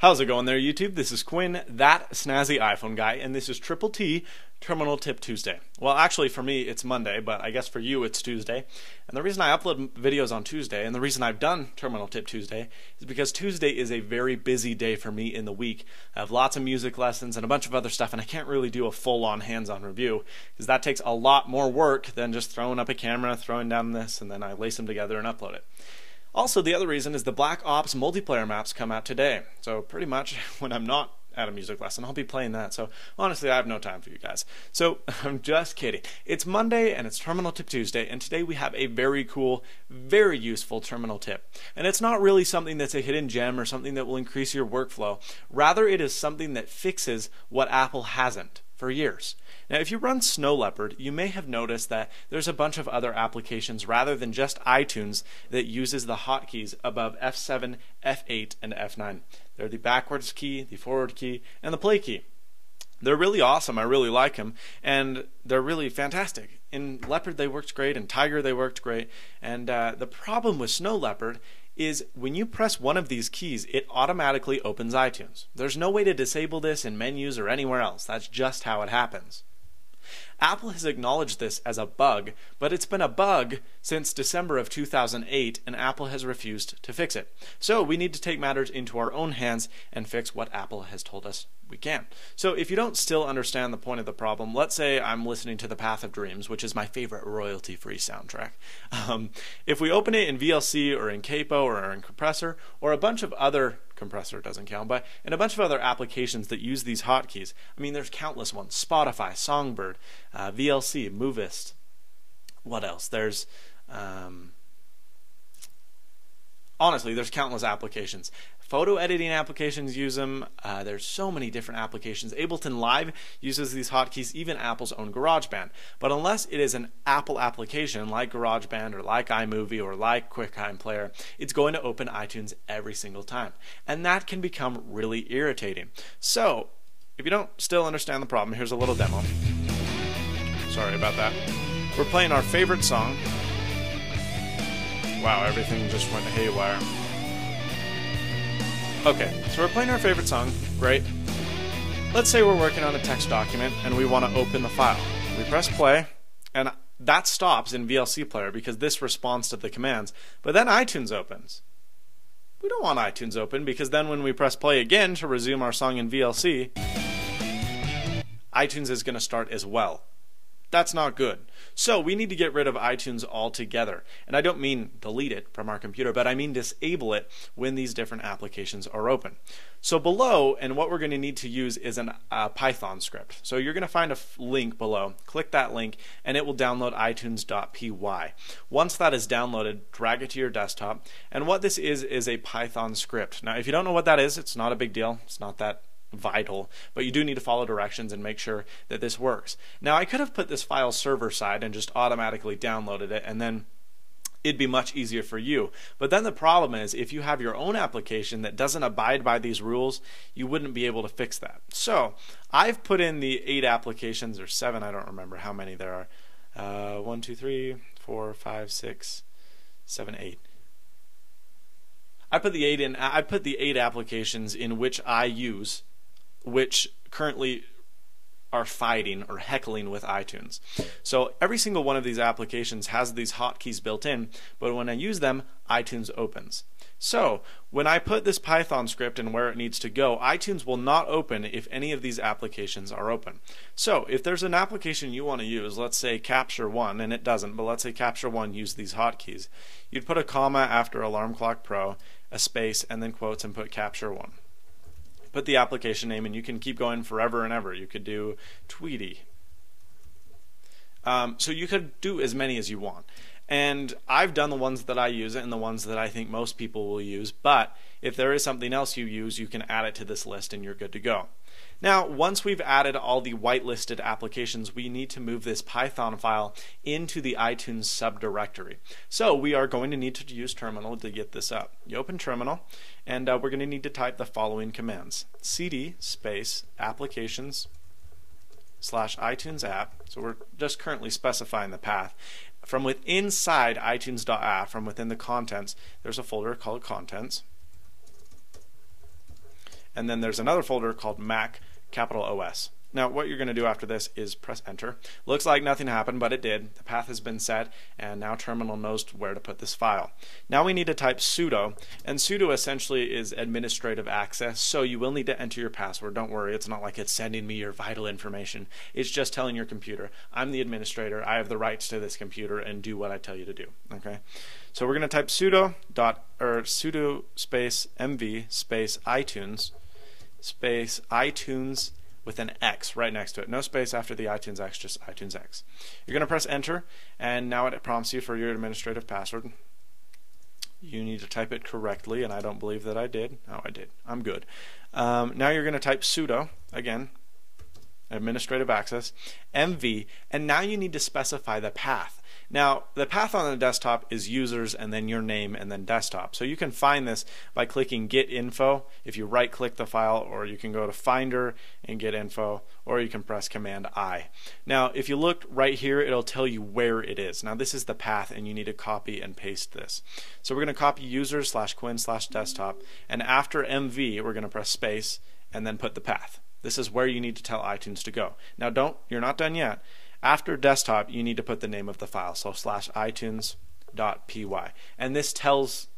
How's it going there, YouTube? This is Quinn, that snazzy iPhone guy, and this is Triple T Terminal Tip Tuesday. Well, actually, for me, it's Monday, but I guess for you, it's Tuesday. And the reason I upload videos on Tuesday, and the reason I've done Terminal Tip Tuesday, is because Tuesday is a very busy day for me in the week. I have lots of music lessons and a bunch of other stuff, and I can't really do a full on hands on review, because that takes a lot more work than just throwing up a camera, throwing down this, and then I lace them together and upload it. Also, the other reason is the Black Ops multiplayer maps come out today. So pretty much when I'm not at a music lesson, I'll be playing that. So honestly, I have no time for you guys. So I'm just kidding. It's Monday and it's Terminal Tip Tuesday, and today we have a very cool, very useful terminal tip. And it's not really something that's a hidden gem or something that will increase your workflow. Rather, it is something that fixes what Apple hasn't for years. Now, if you run Snow Leopard, you may have noticed that there's a bunch of other applications rather than just iTunes that uses the hotkeys above F7, F8, and F9. They're the backwards key, the forward key, and the play key. They're really awesome. I really like them, and they're really fantastic. In Leopard, they worked great. In Tiger, they worked great. And uh, the problem with Snow Leopard is when you press one of these keys, it automatically opens iTunes. There's no way to disable this in menus or anywhere else. That's just how it happens. Apple has acknowledged this as a bug, but it's been a bug since December of 2008 and Apple has refused to fix it. So we need to take matters into our own hands and fix what Apple has told us we can. So if you don't still understand the point of the problem, let's say I'm listening to The Path of Dreams, which is my favorite royalty-free soundtrack. Um, if we open it in VLC or in Capo or in Compressor or a bunch of other compressor doesn't count, but in a bunch of other applications that use these hotkeys. I mean, there's countless ones: Spotify, Songbird, uh, VLC, Movist. What else? There's um, honestly, there's countless applications. Photo editing applications use them. Uh, there's so many different applications. Ableton Live uses these hotkeys, even Apple's own GarageBand. But unless it is an Apple application like GarageBand or like iMovie or like QuickTime Player, it's going to open iTunes every single time. And that can become really irritating. So, if you don't still understand the problem, here's a little demo. Sorry about that. We're playing our favorite song. Wow, everything just went haywire. Okay, so we're playing our favorite song. Great. Let's say we're working on a text document and we want to open the file. We press play, and that stops in VLC Player because this responds to the commands. But then iTunes opens. We don't want iTunes open because then when we press play again to resume our song in VLC, iTunes is going to start as well. That's not good. So we need to get rid of iTunes altogether. And I don't mean delete it from our computer, but I mean disable it when these different applications are open. So below, and what we're going to need to use is a Python script. So you're going to find a link below. Click that link, and it will download itunes.py. Once that is downloaded, drag it to your desktop. And what this is, is a Python script. Now, if you don't know what that is, it's not a big deal. It's not that vital, but you do need to follow directions and make sure that this works. Now, I could have put this file server side and just automatically downloaded it, and then it'd be much easier for you. But then the problem is, if you have your own application that doesn't abide by these rules, you wouldn't be able to fix that. So I've put in the eight applications, or seven, I don't remember how many there are. Uh, one, two, three, four, five, six, seven, eight. I put the eight in. I put the eight applications in which I use which currently are fighting or heckling with iTunes. So every single one of these applications has these hotkeys built in, but when I use them, iTunes opens. So when I put this Python script in where it needs to go, iTunes will not open if any of these applications are open. So if there's an application you want to use, let's say Capture One, and it doesn't, but let's say Capture One used these hotkeys, you'd put a comma after Alarm Clock Pro, a space, and then quotes and put Capture One put the application name, and you can keep going forever and ever. You could do Tweetie. Um, so you could do as many as you want. And I've done the ones that I use and the ones that I think most people will use, but if there is something else you use, you can add it to this list and you're good to go. Now, once we've added all the whitelisted applications, we need to move this Python file into the iTunes subdirectory. So we are going to need to use terminal to get this up. You open terminal, and uh, we're going to need to type the following commands. cd space applications slash iTunes app. So we're just currently specifying the path. From within inside iTunes.app, from within the contents, there's a folder called contents and then there's another folder called Mac capital OS. Now, what you're going to do after this is press enter. Looks like nothing happened, but it did. The path has been set, and now terminal knows where to put this file. Now we need to type sudo, and sudo essentially is administrative access, so you will need to enter your password. Don't worry, it's not like it's sending me your vital information. It's just telling your computer, I'm the administrator, I have the rights to this computer, and do what I tell you to do. Okay? So we're going to type sudo dot or sudo space mv space iTunes space iTunes with an X right next to it. No space after the iTunes X, just iTunes X. You're going to press enter, and now it prompts you for your administrative password. You need to type it correctly, and I don't believe that I did. Oh, I did. I'm good. Um, now you're going to type sudo, again, administrative access, MV, and now you need to specify the path. Now, the path on the desktop is users and then your name and then desktop. So you can find this by clicking get info if you right click the file or you can go to finder and get info or you can press command I. Now, if you look right here, it'll tell you where it is. Now, this is the path and you need to copy and paste this. So we're going to copy users slash quinn slash desktop and after MV, we're going to press space and then put the path. This is where you need to tell iTunes to go. Now don't, you're not done yet. After desktop, you need to put the name of the file, so slash itunes.py. And this tells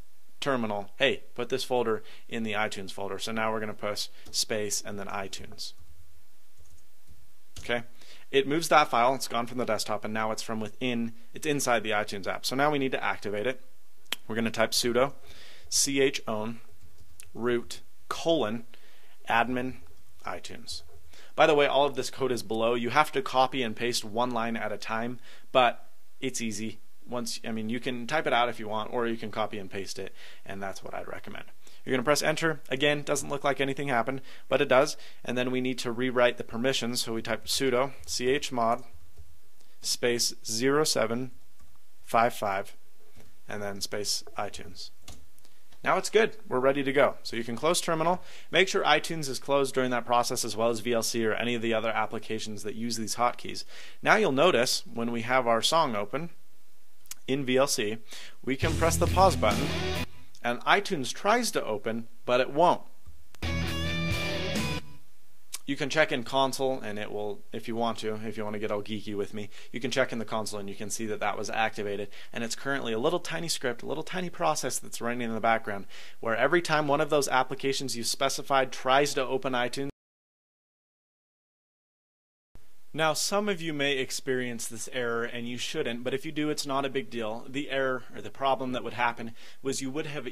terminal, hey, put this folder in the iTunes folder. So now we're going to push space and then iTunes. Okay? It moves that file, it's gone from the desktop, and now it's from within, it's inside the iTunes app. So now we need to activate it. We're going to type sudo chown root colon admin iTunes. By the way, all of this code is below. You have to copy and paste one line at a time, but it's easy. Once I mean, you can type it out if you want, or you can copy and paste it, and that's what I'd recommend. You're going to press enter. Again, doesn't look like anything happened, but it does. And then we need to rewrite the permissions, so we type sudo chmod space 0755 and then space iTunes. Now it's good. We're ready to go. So you can close terminal. Make sure iTunes is closed during that process as well as VLC or any of the other applications that use these hotkeys. Now you'll notice when we have our song open in VLC, we can press the pause button and iTunes tries to open, but it won't you can check in console and it will if you want to if you want to get all geeky with me you can check in the console and you can see that that was activated and it's currently a little tiny script a little tiny process that's running in the background where every time one of those applications you specified tries to open iTunes now, some of you may experience this error and you shouldn't, but if you do, it's not a big deal. The error or the problem that would happen was you would have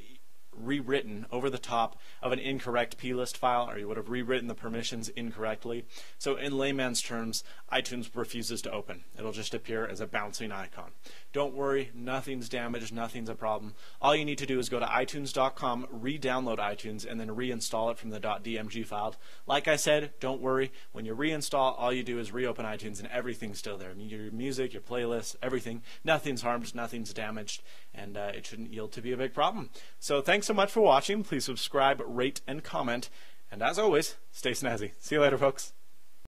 rewritten over the top of an incorrect plist file, or you would have rewritten the permissions incorrectly. So in layman's terms, iTunes refuses to open. It'll just appear as a bouncing icon. Don't worry, nothing's damaged, nothing's a problem. All you need to do is go to itunes.com, re-download iTunes, and then reinstall it from the .dmg file. Like I said, don't worry. When you reinstall, all you do is reopen iTunes, and everything's still there. Your music, your playlists, everything. Nothing's harmed, nothing's damaged, and uh, it shouldn't yield to be a big problem. So thanks so much for watching. Please subscribe, rate, and comment. And as always, stay snazzy. See you later, folks.